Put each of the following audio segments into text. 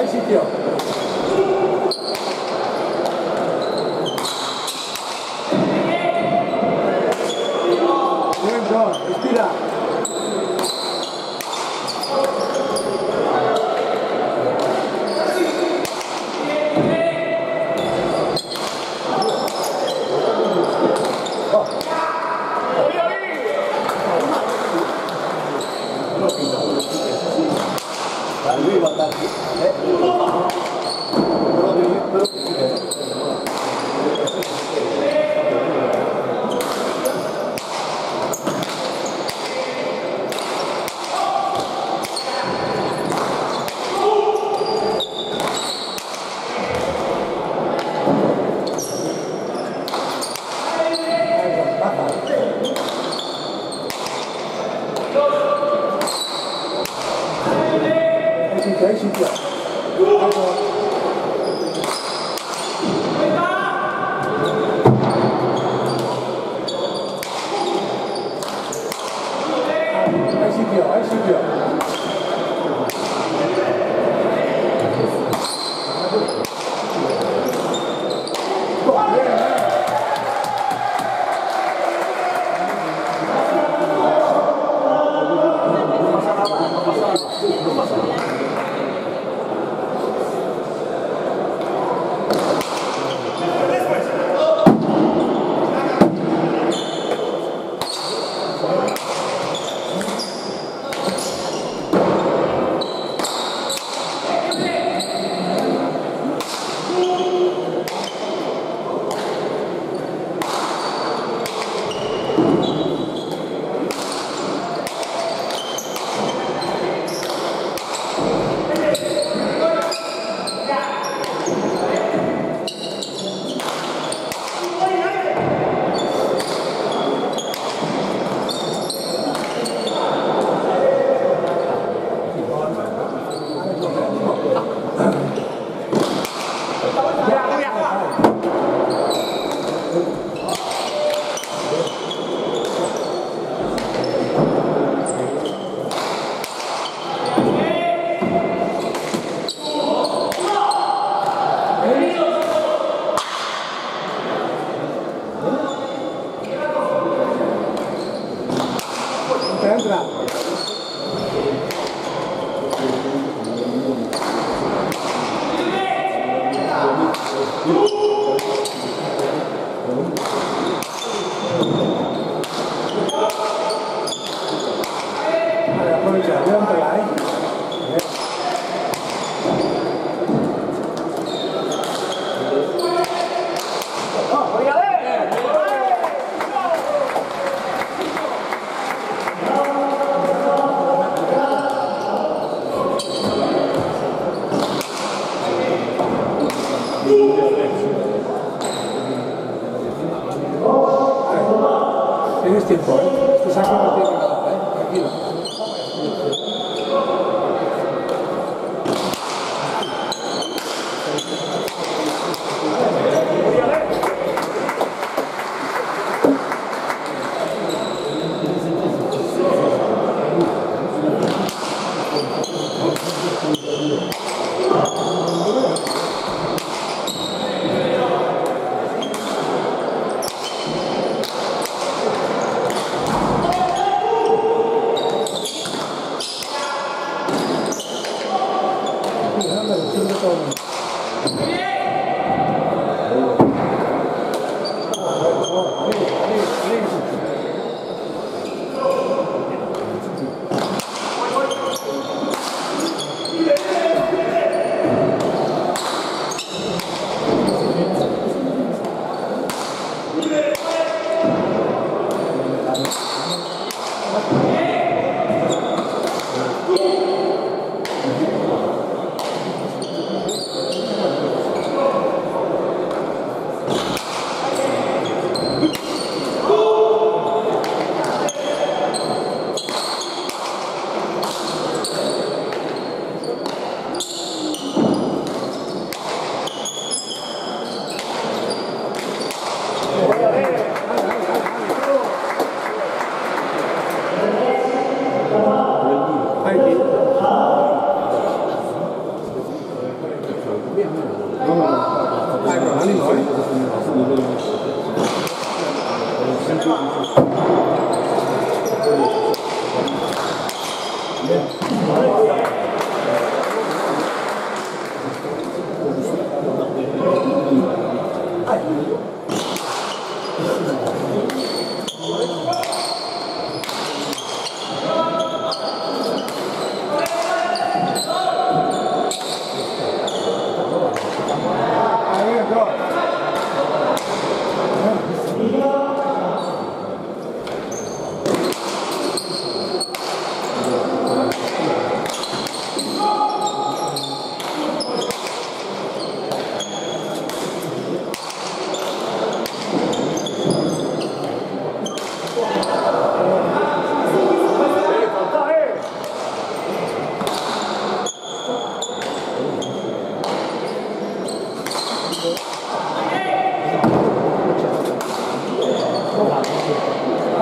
ICT を。Thank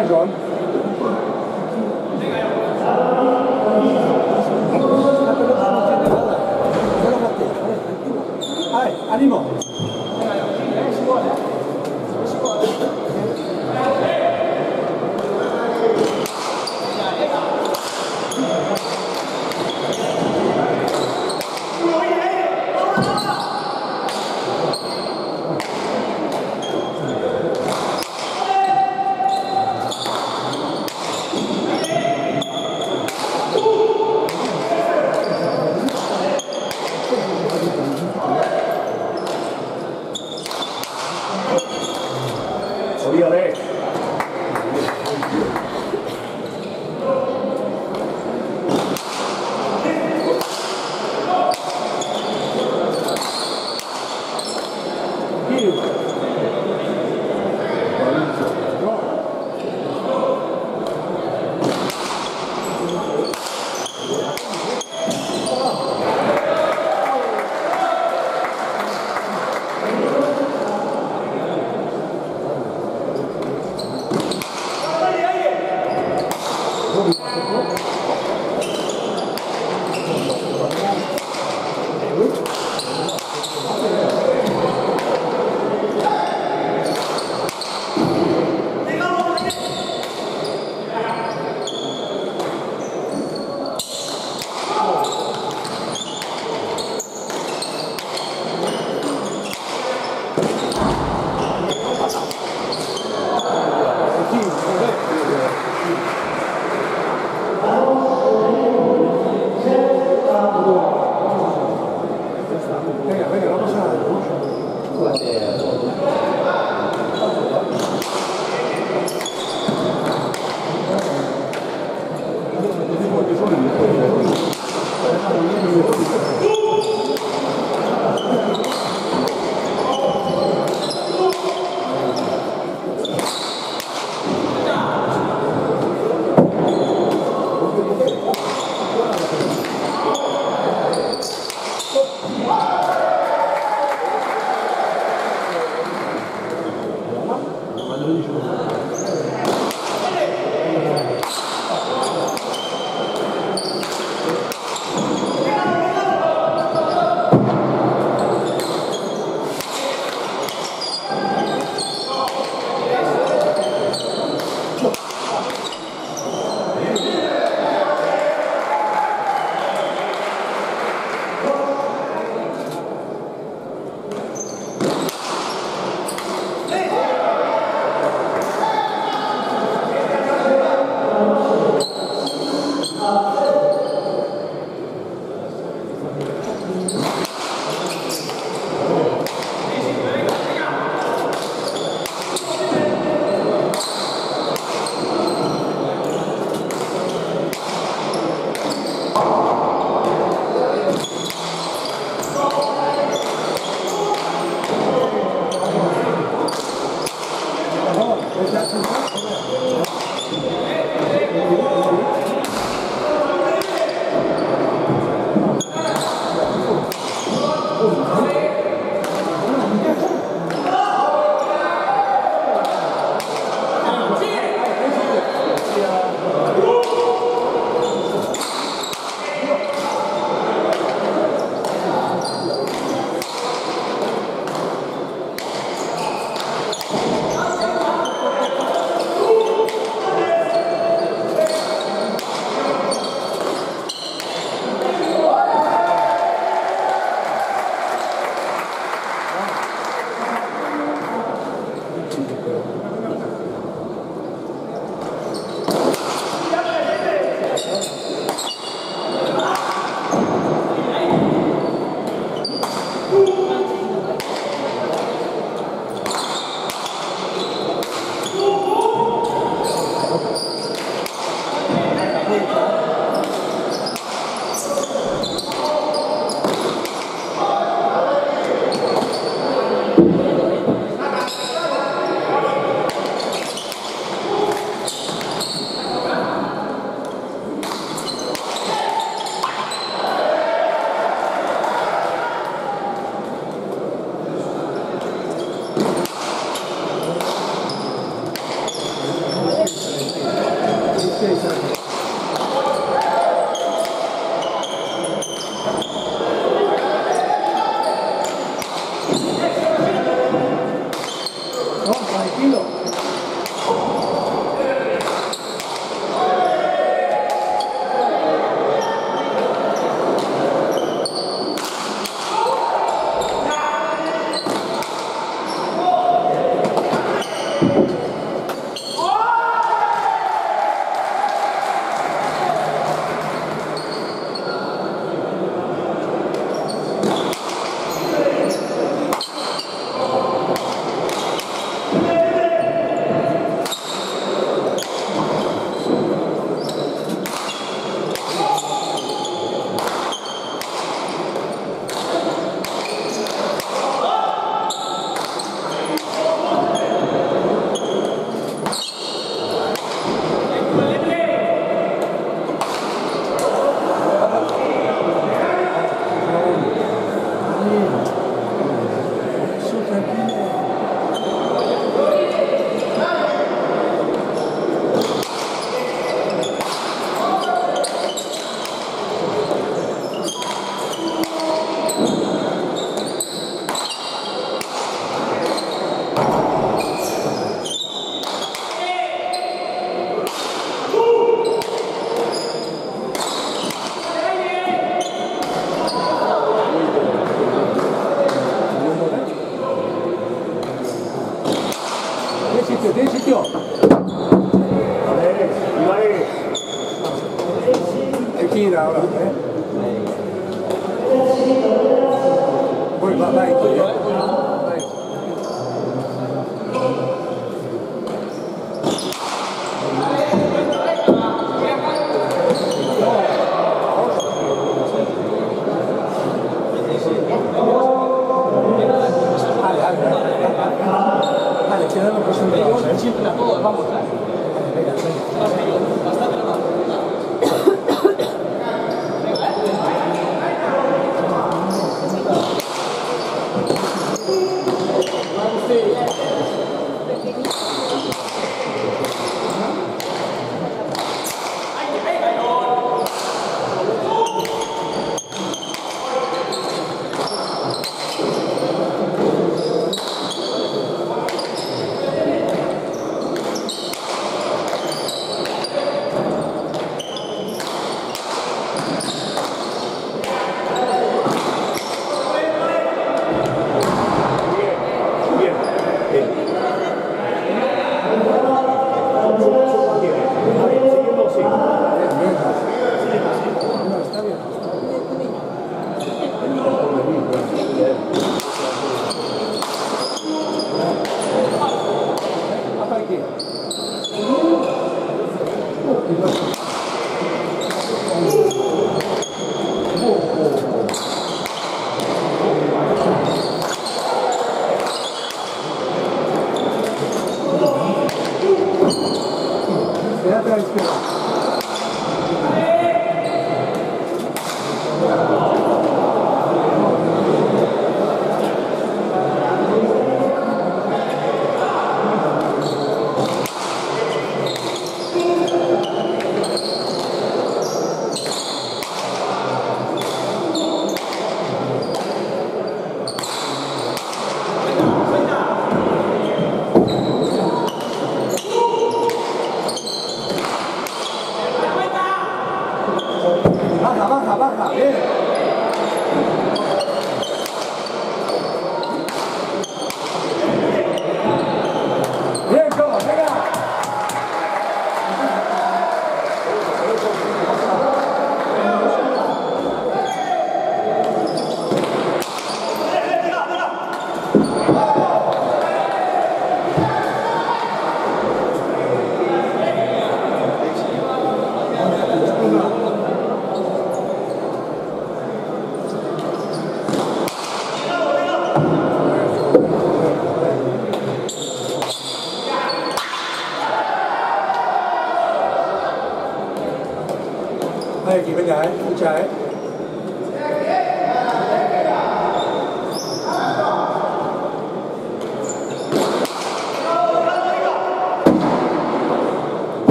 eyes on.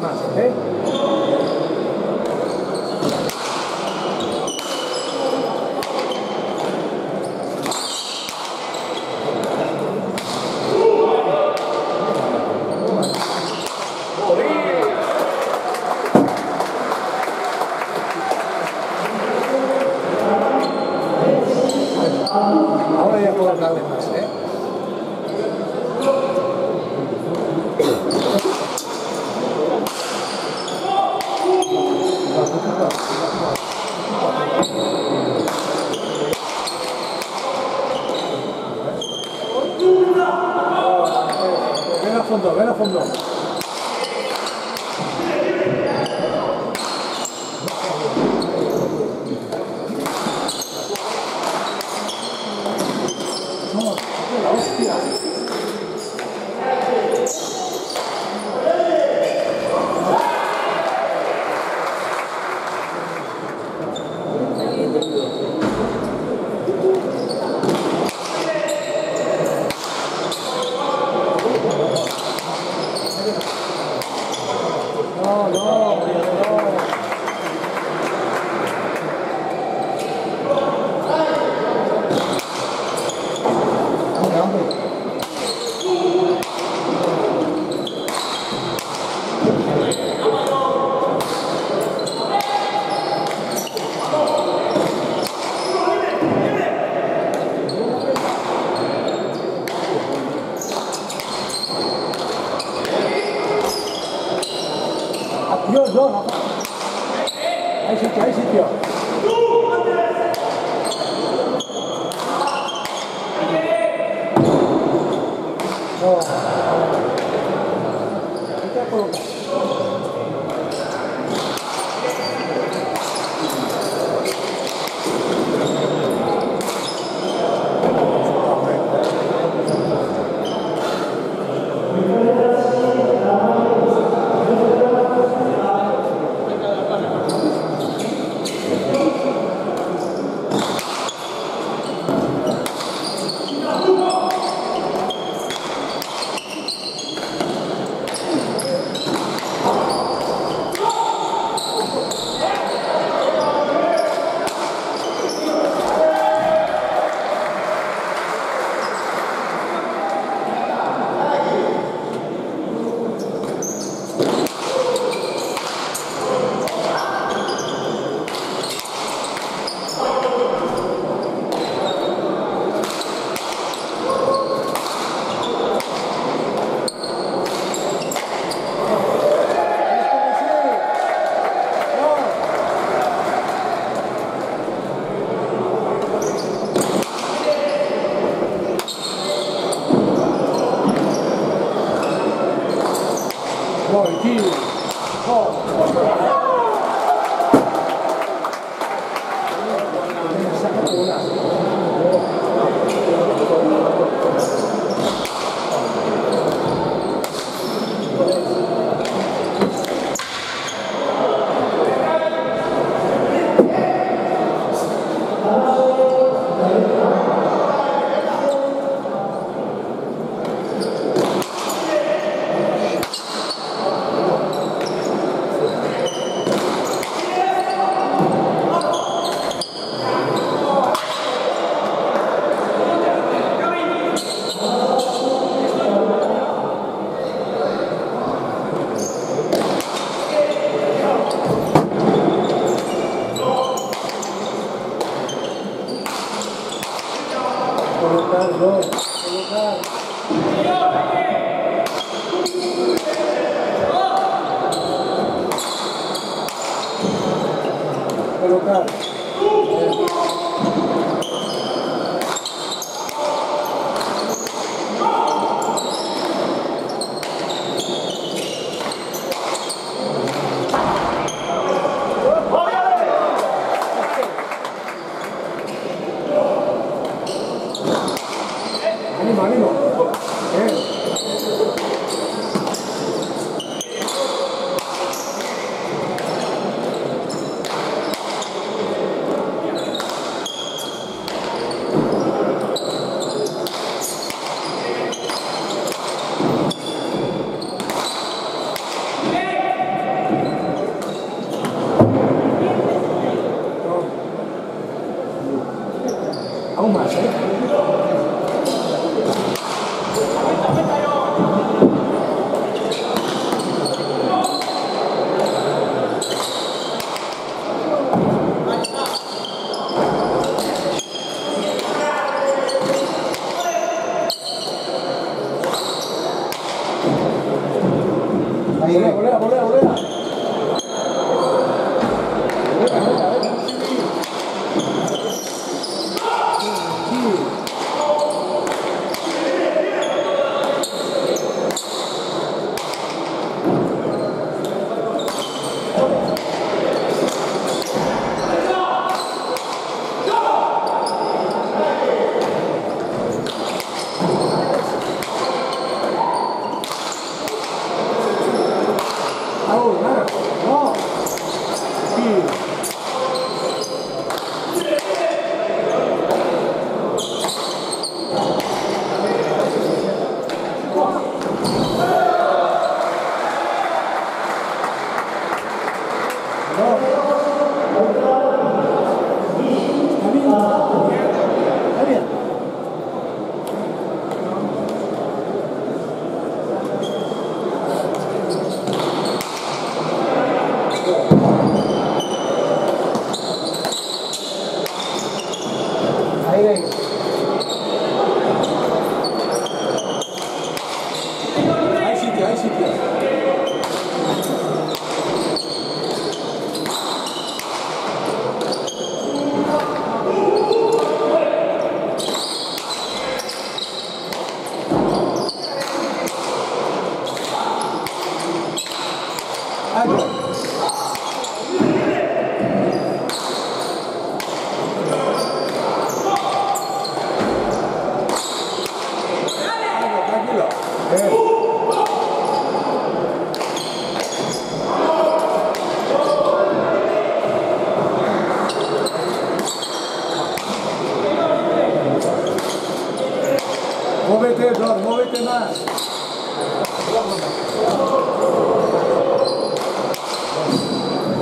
なんですよね。もう、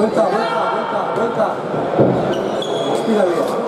vuelta, vuelta, vuelta, vuelta. Respira bien.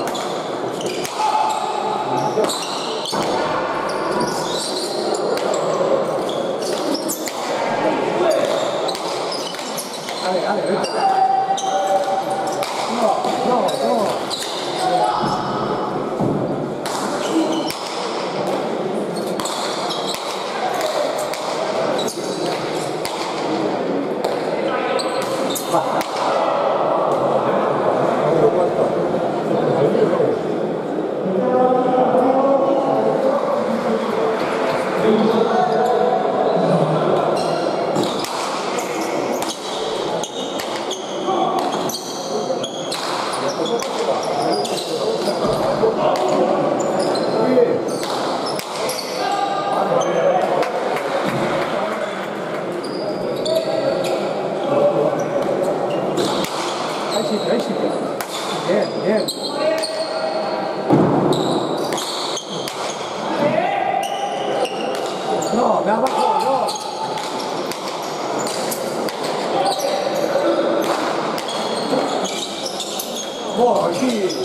keep racing with him. Again, again. No, now what? No, no. Oh, gee.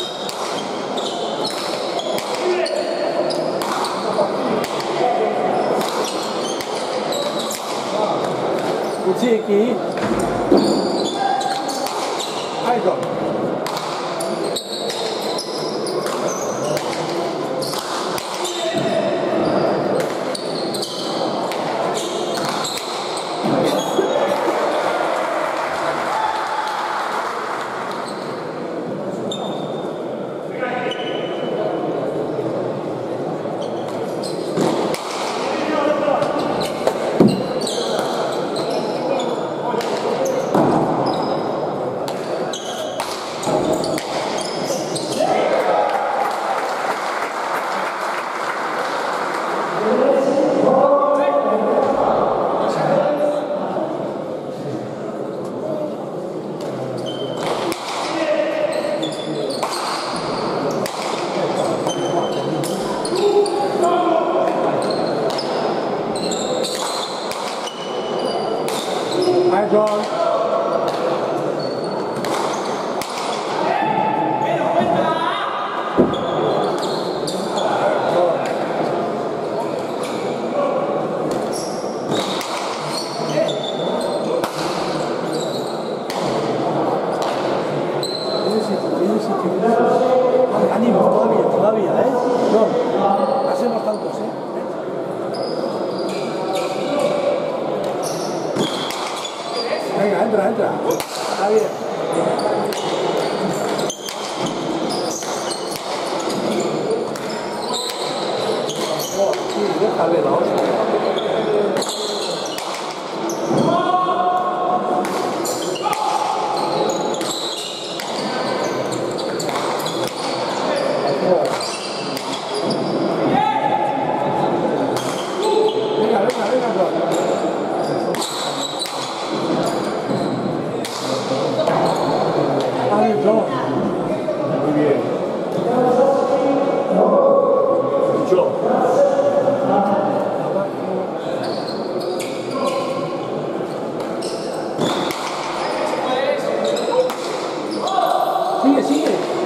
entra. Está bien. Sim, sim. É.